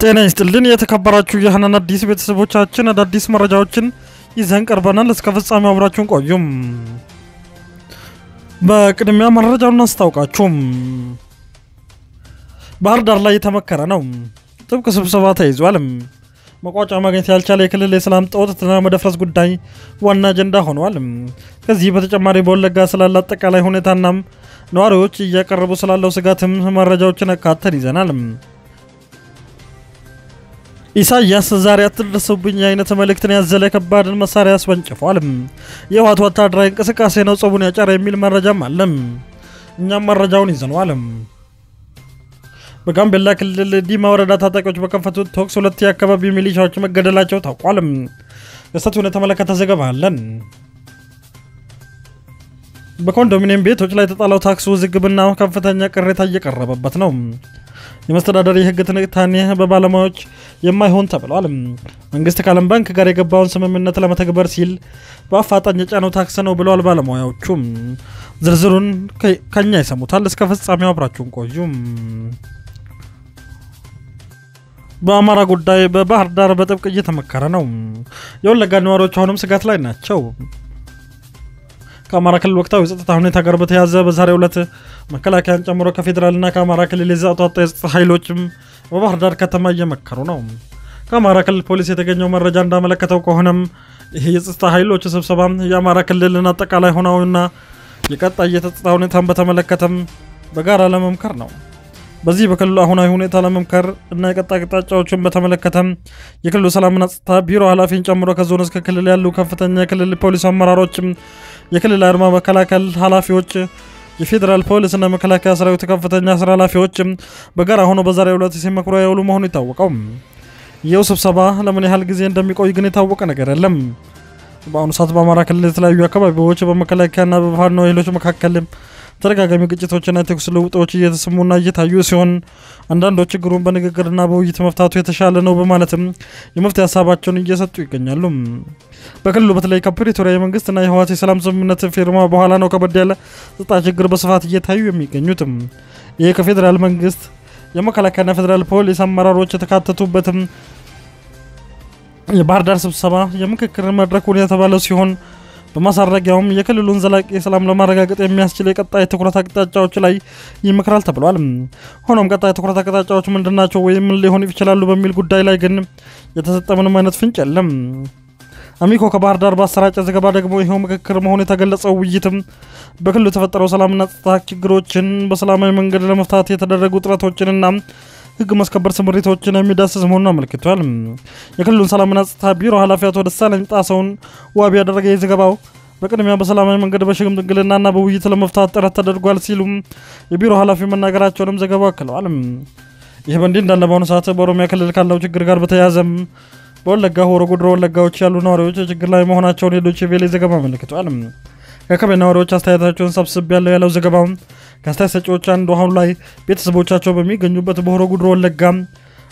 ጤና ይስጥልን የተከበራችሁ የህናን አዲስ ቤተሰቦቻችን አዳዲስ መረጃዎችን ይዘን ቀርበናል። እስከ ፍጻሜው አብራችሁን ቆዩም። በቅድሚያ መረጃውን እናስታውቃችሁም። ባህር ዳር ላይ የተመከረ ነው። ጥብቅ ስብሰባ ተይዟል። መቋጫ ማግኘት ያልቻለ የክልል የሰላም ጦትና መደፍረስ ጉዳይ ዋና አጀንዳ ሆኗል። ከዚህ በተጨማሪ በወለጋ ስላለ አጠቃላይ ሁኔታናም ነዋሪዎች እያቀረቡ ስላለው ስጋትም መረጃዎችን አካተን ይዘናል። ኢሳያስ ዛሬ አትደርሱብኝ አይነት መልእክትን ያዘለ ከባድን መሳሪያ አስወንጭፏል። የህወሓት ወታደራዊ እንቅስቃሴ ነው ጸቡን ያጫረ የሚል መረጃም አለም። እኛም መረጃውን ይዘነዋል። በጋምቤላ ክልል ዲማ ወረዳ ታጣቂዎች በከፈቱት ተኩስ ሁለት የአካባቢ ሚሊሻዎች መገደላቸው ታውቋል። ክስተቱን የተመለከተ ዘገባ አለን። በኮንዶሚኒየም ቤቶች ላይ የተጣለው ታክስ ውዝግብና ከፍተኛ ቅሬታ እየቀረበበት ነው። የመስተዳደር የህግ ትንታኔ በባለሙያዎች የማይሆን ተብሏል። መንግስት ከዓለም ባንክ ጋር የገባውን ስምምነት ለመተግበር ሲል በአፋጣኝ የጫነው ታክስ ነው ብለዋል ባለሙያዎቹም። ዝርዝሩን ከኛ ይሰሙታል። እስከ ፍጻሜው አብራችሁን ቆዩ። በአማራ ጉዳይ በባህር ዳር በጥብቅ እየተመከረ ነው። የወለጋ ነዋሪዎች አሁንም ስጋት ላይ ናቸው። ከአማራ ክልል ወቅታዊ የጸጥታ ሁኔታ ጋር በተያያዘ በዛሬው ዕለት መከላከያን ጨምሮ ከፌዴራልና ከአማራ ክልል የተውጣጡ የጸጥታ ኃይሎችም በባህር ዳር ከተማ እየመከሩ ነው። ከአማራ ክልል ፖሊስ የተገኘው መረጃ እንዳመለከተው ከሆነም ይህ የጸጥታ ኃይሎች ስብሰባ የአማራ ክልልን አጠቃላይ ሆነውና የቀጣይ የጸጥታ ሁኔታን በተመለከተም በጋራ ለመምከር ነው። በዚህ በክልሉ አሁናዊ ሁኔታ ለመምከር እና የቀጣይ አቅጣጫዎችን በተመለከተም የክልሉ ሰላምና ጸጥታ ቢሮ ኃላፊን ጨምሮ ከዞን እስከ ክልል ያሉ ከፍተኛ የክልል ፖሊስ አመራሮችም የክልል አድማ መከላከል ኃላፊዎች፣ የፌዴራል ፖሊስና መከላከያ ሰራዊት ከፍተኛ ስራ ኃላፊዎችም በጋራ ሆኖ በዛሬው ዕለት ሲመክሩ ያውሉ መሆኑ ይታወቀው። ይኸው ስብሰባ ለምን ያህል ጊዜ እንደሚቆይ ግን የታወቀ ነገር የለም። በአሁኑ ሰዓት በአማራ ክልል የተለያዩ አካባቢዎች በመከላከያና በፋኖ ኃይሎች መካከል ተደጋጋሚ ግጭቶችና የተኩስ ልውጦች እየተሰሙና እየታዩ ሲሆን አንዳንዶች ችግሩን በንግግርና በውይይት መፍታቱ የተሻለ ነው በማለትም የመፍትሄ ሀሳባቸውን እየሰጡ ይገኛሉ። በክልሉ በተለይ ከፕሪቶሪያ የመንግስትና የህወሓት የሰላም ስምምነት ፊርማ በኋላ ነው ከበድ ያለ ጸጥታ ችግር በስፋት እየታዩ የሚገኙትም። ይህ ከፌዴራል መንግስት የመከላከያና ፌዴራል ፖሊስ አመራሮች የተካተቱበትም የባህር ዳር ስብሰባ የምክክር መድረኩን የተባለው ሲሆን በማሳረጊያውም የክልሉን ዘላቂ ሰላም ለማረጋገጥ የሚያስችል የቀጣይ ትኩረት አቅጣጫዎች ላይ ይመክራል ተብሏል። ሆኖም ቀጣይ ትኩረት አቅጣጫዎች ምንድናቸው ወይም ምን ሊሆኑ ይችላሉ በሚል ጉዳይ ላይ ግን የተሰጠ ምንም አይነት ፍንጭ የለም። አሚኮ ከባህር ዳር በአሰራጨ ዘገባ ደግሞ ይኸው ምክክር መሆኑ የተገለጸው ውይይትም በክልሉ የተፈጠረው ሰላምና ጸጥታ ችግሮችን በሰላማዊ መንገድ ለመፍታት የተደረጉ ጥረቶችንና ህግ ማስከበር ስምሪቶችን የሚዳስስ መሆኑን አመልክቷል። የክልሉን ሰላምና ጸጥታ ቢሮ ኃላፊ አቶ ደሳለኝ ጣሰውን ዋቢ ያደረገ የዘገባው በቅድሚያ በሰላማዊ መንገድ በሽምግልናና በውይይት ለመፍታት ጥረት ተደርጓል ሲሉም የቢሮ ኃላፊ መናገራቸውንም ዘገባው አክለዋል። ይህ በእንዲህ እንዳለ በአሁኑ ሰዓት በኦሮሚያ ክልል ካለው ችግር ጋር በተያያዘም በወለጋ ሆሮ ጉድሮ ወለጋዎች ያሉ ነዋሪዎች ችግር ላይ መሆናቸውን የዶይቼ ቬለ ዘገባ አመልክቷል። ከከቤ ነዋሪዎች አስተያየታቸውን ሰብስብ ያለው ያለው ዘገባው ከአስተያየት ሰጪዎች አንዱ አሁን ላይ ቤተሰቦቻቸው በሚገኙበት በሆሮ ጉድሮ ወለጋ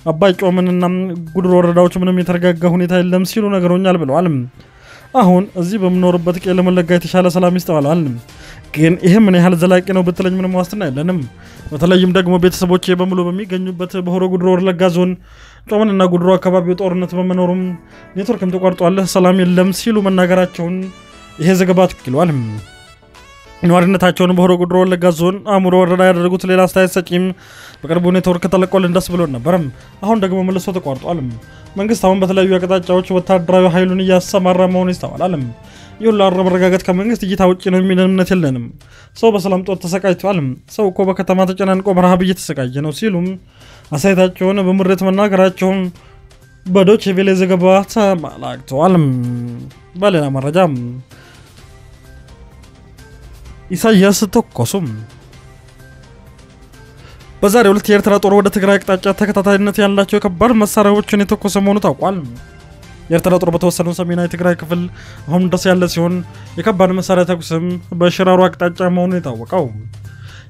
አባይ ጮምንና ጉድሮ ወረዳዎች ምንም የተረጋጋ ሁኔታ የለም ሲሉ ነገሮኛል ብለዋል። አሁን እዚህ በምኖርበት ቄለም ወለጋ የተሻለ ሰላም ይስተዋላል። ግን ይህ ምን ያህል ዘላቂ ነው ብትለኝ ምንም ዋስትና የለንም። በተለይም ደግሞ ቤተሰቦቼ በሙሉ በሚገኙበት በሆሮ ጉድሮ ወለጋ ዞን ጮምንና ጉድሮ አካባቢው ጦርነት በመኖሩም ኔትወርክም ተቋርጧል፣ ሰላም የለም ሲሉ መናገራቸውን ይሄ ዘገባ ትክክሏል። ነዋሪነታቸውን በሆሮ ጉድሮ ወለጋ ዞን አሙሮ ወረዳ ያደረጉት ሌላ አስተያየት ሰጪም በቅርቡ ኔትወርክ ተለቆልን ደስ ብሎን ነበርም፣ አሁን ደግሞ መልሶ ተቋርጧል። መንግስት አሁን በተለያዩ አቅጣጫዎች ወታደራዊ ኃይሉን እያሰማራ መሆኑ ይስተዋላል። ይህ ሁሉ አለመረጋጋት ከመንግስት እይታ ውጭ ነው የሚል እምነት የለንም። ሰው በሰላም ጦት ተሰቃይቷል። ሰው እኮ በከተማ ተጨናንቆ በረሃብ እየተሰቃየ ነው ሲሉም አስተያየታቸውን በምሬት መናገራቸውን በዶቼ ቬለ ዘገባ ተመላክተዋል። በሌላ መረጃ ኢሳያስ ተኮሱም። በዛሬው ዕለት የኤርትራ ጦር ወደ ትግራይ አቅጣጫ ተከታታይነት ያላቸው የከባድ መሳሪያዎችን የተኮሰ መሆኑ ታውቋል። የኤርትራ ጦር በተወሰነው ሰሜናዊ ትግራይ ክፍል አሁን ድረስ ያለ ሲሆን የከባድ መሳሪያ ተኩስም በሽራሮ አቅጣጫ መሆኑን የታወቀው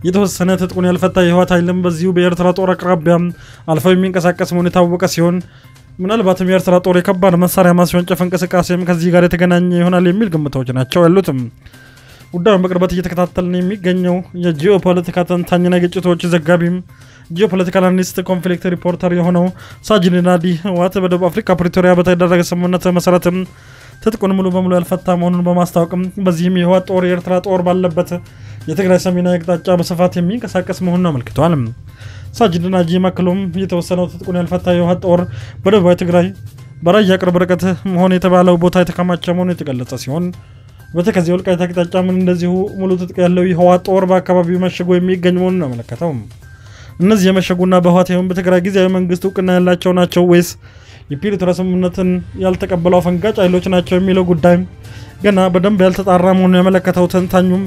የተወሰነ ትጥቁን ያልፈታ የህወሓት ኃይልም በዚሁ በኤርትራ ጦር አቅራቢያ አልፈው የሚንቀሳቀስ መሆኑ የታወቀ ሲሆን ምናልባትም የኤርትራ ጦር የከባድ መሳሪያ ማስወንጨፍ እንቅስቃሴም ከዚህ ጋር የተገናኘ ይሆናል የሚል ግምቶች ናቸው ያሉትም። ጉዳዩን በቅርበት እየተከታተልን የሚገኘው የጂኦፖለቲካ ተንታኝና የግጭቶች ዘጋቢም geopolitical analyst conflict reporter የሆነው ሳጅን ናዲ ህወሓት በደቡብ አፍሪካ ፕሪቶሪያ በተደረገ ስምምነት መሰረትም ትጥቁን ሙሉ በሙሉ ያልፈታ መሆኑን በማስታወቅም በዚህም የህወሓት ጦር የኤርትራ ጦር ባለበት የትግራይ ሰሜናዊ አቅጣጫ በስፋት የሚንቀሳቀስ መሆኑን አመልክተዋል። ሳጅን ናዲ አክሎም የተወሰነው ትጥቁን ያልፈታ የህወሓት ጦር በደቡባዊ ትግራይ በራያ ቅርብ ርቀት መሆን የተባለው ቦታ የተከማቸ መሆኑ የተገለጸ ሲሆን በተከዜ ወልቃይት አቅጣጫም እንደዚሁ ሙሉ ትጥቅ ያለው የህወሓት ጦር በአካባቢው መሸጎ የሚገኝ መሆኑን አመለከተው። እነዚህ የመሸጉና በህወሓት ይሁን በትግራይ ጊዜያዊ መንግስት እውቅና ያላቸው ናቸው ወይስ የፕሪቶሪያ ስምምነትን ያልተቀበሉ አፈንጋጭ ኃይሎች ናቸው የሚለው ጉዳይ ገና በደንብ ያልተጣራ መሆኑን ያመለከተው ተንታኙም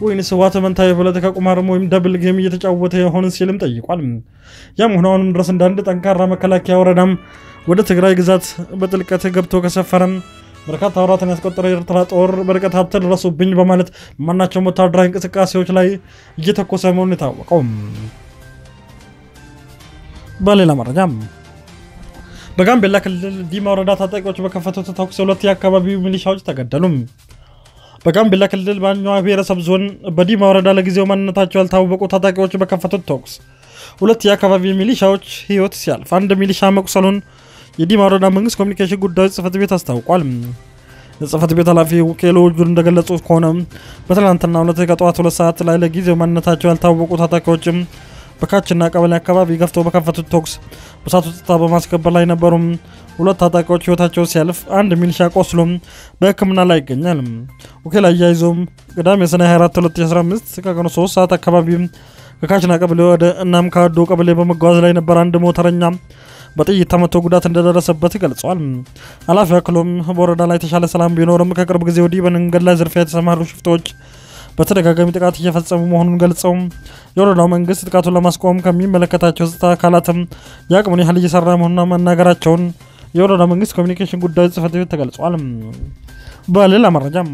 ወይንስ ህወሓት መንታዊ የፖለቲካ ቁማርም ወይም double game እየተጫወተ ይሆን ሲልም ጠይቋል። ያም ሆነ አሁንም ድረስ እንደ አንድ ጠንካራ መከላከያ ወረዳም ወደ ትግራይ ግዛት በጥልቀት ገብቶ ከሰፈረም በርካታ ወራትን ያስቆጠረ የኤርትራ ጦር በርቀት አትድረሱብኝ በማለት ማናቸውም ወታደራዊ እንቅስቃሴዎች ላይ እየተኮሰ መሆኑን የታወቀው። በሌላ መረጃም በጋምቤላ ክልል ዲማ ወረዳ ታጣቂዎች በከፈቱት ተኩስ ሁለት የአካባቢው ሚሊሻዎች ተገደሉ። በጋምቤላ ክልል በአኛዋ ብሔረሰብ ዞን በዲማ ወረዳ ለጊዜው ማንነታቸው ያልታወቁ ታጣቂዎች በከፈቱት ተኩስ ሁለት የአካባቢ ሚሊሻዎች ህይወት ሲያልፍ አንድ ሚሊሻ መቁሰሉን የዲማ ወረዳ መንግስት ኮሚኒኬሽን ጉዳዮች ጽህፈት ቤት አስታውቋል። የጽህፈት ቤት ኃላፊ ኬሎ ጁን እንደገለጹት ከሆነ በትናንትና ሁለት ከጠዋት ሁለት ሰዓት ላይ ለጊዜው ማንነታቸው ያልታወቁ ታጣቂዎችም በካችና ቀበሌ አካባቢ ገፍተው በከፈቱት ተኩስ በሳቱ ጸጥታ በማስከበር ላይ ነበሩ። ሁለት ታጣቂዎች ህይወታቸው ሲያልፍ አንድ ሚሊሻ ቆስሎም በሕክምና ላይ ይገኛል። ወኪል አያይዞም ቅዳሜ ሰኔ 24 2015 ከቀኑ 3 ሰዓት አካባቢ ከካችና ቀበሌ ወደ እናም ካዶ ቀበሌ በመጓዝ ላይ ነበር አንድ ሞተረኛ በጥይት ተመቶ ጉዳት እንደደረሰበት ገልጿል። ኃላፊ አክሎም በወረዳ ላይ የተሻለ ሰላም ቢኖርም ከቅርብ ጊዜ ወዲህ በመንገድ ላይ ዝርፊያ የተሰማሩ ሽፍቶች በተደጋጋሚ ጥቃት እየፈጸሙ መሆኑን ገልጸው የወረዳው መንግስት ጥቃቱን ለማስቆም ከሚመለከታቸው ጸጥታ አካላትም የአቅሙን ያህል እየሰራ መሆኑን መናገራቸውን የወረዳው መንግስት ኮሚኒኬሽን ጉዳዮች ጽህፈት ቤት ተገልጿል። በሌላ መረጃም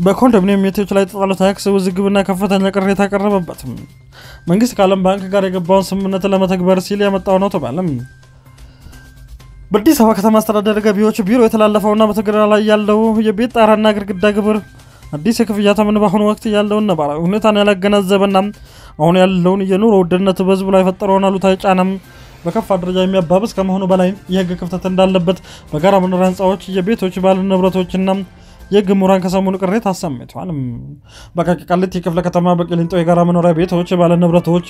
በኮንዶሚኒየም ቤቶች ላይ የተጣለው ታክስ ውዝግብና ከፍተኛ ቅሬታ ቀረበበት። መንግስት ከዓለም ባንክ ጋር የገባውን ስምምነት ለመተግበር ሲል ያመጣው ነው ተባለም። በአዲስ አበባ ከተማ አስተዳደር ገቢዎች ቢሮ የተላለፈውና በትግራ ላይ ያለው የቤት ጣራና ግድግዳ ግብር አዲስ የክፍያ ተመን በአሁኑ ወቅት ያለውን ነባራዊ ሁኔታን ያላገናዘበና አሁን ያለውን የኑሮ ውድነት በህዝቡ ላይ የፈጠረውን አሉታዊ ጫናም በከፋ ደረጃ የሚያባብስ ከመሆኑ በላይ የህግ ክፍተት እንዳለበት በጋራ መኖሪያ ህንፃዎች የቤቶች ባለ ንብረቶችና የህግ ምሁራን ከሰሞኑ ቅሬታ አሰምተዋል። በአቃቂ ቃሊቲ ክፍለ ከተማ በቂሊንጦ የጋራ መኖሪያ ቤቶች ባለ ንብረቶች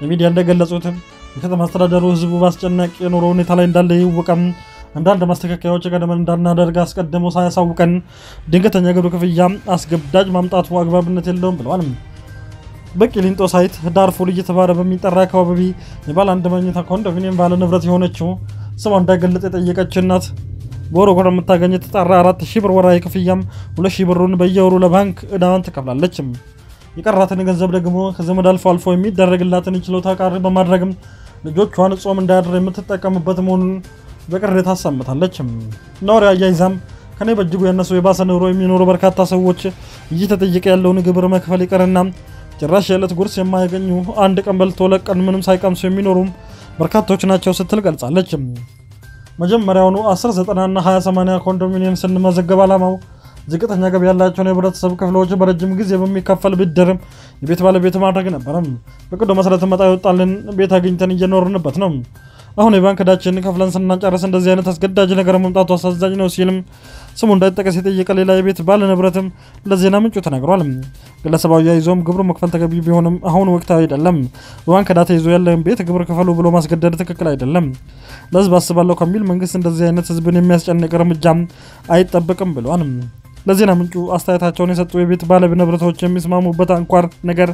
ለሚዲያ እንደገለጹት የከተማ አስተዳደሩ ህዝቡ በአስጨናቂ የኑሮ ሁኔታ ላይ እንዳለ እያወቀም አንዳንድ ማስተካከያዎች ቀደመን እንዳናደርግ አስቀድሞ ሳያሳውቀን ድንገተኛ ግብር ክፍያ አስገዳጅ ማምጣቱ አግባብነት የለውም ብለዋል። በቂሊንጦ site ዳርፉር እየተባለ በሚጠራ አካባቢ የባለ አንድ መኝታ ኮንዶሚኒየም ባለ ንብረት የሆነችው ስሟ እንዳይገለጥ የጠየቀች እናት በወር ወር የምታገኝ የተጣራ አራት ሺህ ብር ወራዊ ክፍያም ሁለት ሺህ ብሩን በየወሩ ለባንክ እዳዋን ትከፍላለች። የቀራትን ገንዘብ ደግሞ ከዘመድ አልፎ አልፎ የሚደረግላትን ችሎታ ቃር በማድረግም ልጆቿን ጾም እንዳያድር የምትጠቀምበት መሆኑን በቅሬታ አሰምታለች። ነዋሪ አያይዛም ከኔ በእጅጉ ያነሱ የባሰ ኑሮ የሚኖሩ በርካታ ሰዎች እየተጠየቀ ያለውን ግብር መክፈል ይቅርና ጭራሽ የዕለት ጉርስ የማያገኙ አንድ ቀን በልቶ ለቀን ምንም ሳይቀምሱ የሚኖሩም በርካቶች ናቸው ስትል ገልጻለች። መጀመሪያውኑ 10 90ና 20 80 ኮንዶሚኒየም ስንመዘገብ ዓላማው ዝቅተኛ ገቢ ያላቸውን የህብረተሰብ ክፍሎች በረጅም ጊዜ በሚከፈል ብድር የቤት ባለቤት ማድረግ ነበረም። በቅዶ መሰረት መጣ የወጣልን ቤት አግኝተን እየኖርንበት ነው። አሁን የባንክ ዕዳችንን ከፍለን ስናጨርስ እንደዚህ አይነት አስገዳጅ ነገር መምጣቱ አሳዛኝ ነው ሲልም ስሙ እንዳይጠቀስ የጠየቀ ሌላ የቤት ባለ ንብረትም ለዜና ምንጩ ተናግሯል። ግለሰባዊ አያይዞም ግብሩ መክፈል ተገቢ ቢሆንም አሁን ወቅታዊ አይደለም፣ በባንክ ዕዳ ተይዞ ያለን ቤት ግብር ክፈሉ ብሎ ማስገደድ ትክክል አይደለም፣ ለህዝብ አስባለሁ ከሚል መንግስት እንደዚህ አይነት ህዝብን የሚያስጨንቅ እርምጃም አይጠበቅም ብለዋል። ለዜና ምንጩ አስተያየታቸውን የሰጡ የቤት ባለ ንብረቶች የሚስማሙበት አንኳር ነገር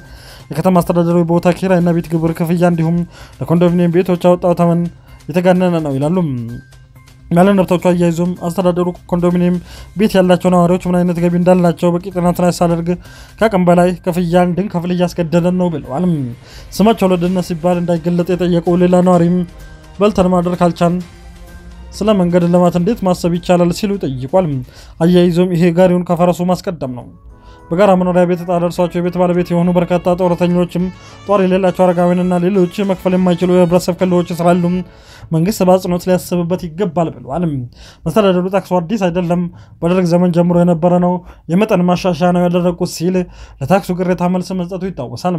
የከተማ አስተዳደሩ ቦታ ኪራይና ቤት ግብር ክፍያ እንዲሁም ለኮንዶሚኒየም ቤቶች ያወጣው ተመን የተጋነነ ነው ይላሉ። ባለ ንብረቶቹ አያይዞም አስተዳደሩ ኮንዶሚኒየም ቤት ያላቸው ነዋሪዎች ምን አይነት ገቢ እንዳላቸው በቂ ጥናትን ሳያደርግ ከአቅም በላይ ክፍያ እንድንከፍል እያስገደደን ነው ብለዋል። ስማቸው ለደህንነት ሲባል እንዳይገለጥ የጠየቁ ሌላ ነዋሪም በልተን ማደር ካልቻን ስለ መንገድ ልማት እንዴት ማሰብ ይቻላል ሲሉ ጠይቋል። አያይዞም ይሄ ጋሪውን ከፈረሱ ማስቀደም ነው። በጋራ መኖሪያ ቤት ዕጣ ደርሷቸው የቤት ባለቤት የሆኑ በርካታ ጡረተኞችም ጧሪ የሌላቸው አረጋውያንና ሌሎች መክፈል የማይችሉ የህብረተሰብ ክልሎች ስላሉ መንግስት በአጽንኦት ሊያስብበት ይገባል ብለዋል። መስተዳደሩ ጠቅሶ አዲስ አይደለም፣ በደርግ ዘመን ጀምሮ የነበረ ነው፣ የመጠን ማሻሻያ ነው ያደረጉት ሲል ለታክሱ ቅሬታ መልስ መስጠቱ ይታወሳል።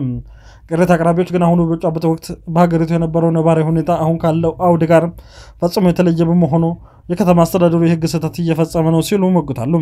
ቅሬታ አቅራቢዎች ግን አሁኑ በጫበት ወቅት በሀገሪቱ የነበረው ነባራዊ ሁኔታ አሁን ካለው አውድ ጋር ፈጽሞ የተለየ በመሆኑ የከተማ አስተዳደሩ የህግ ስህተት እየፈጸመ ነው ሲሉ ሞግታሉ።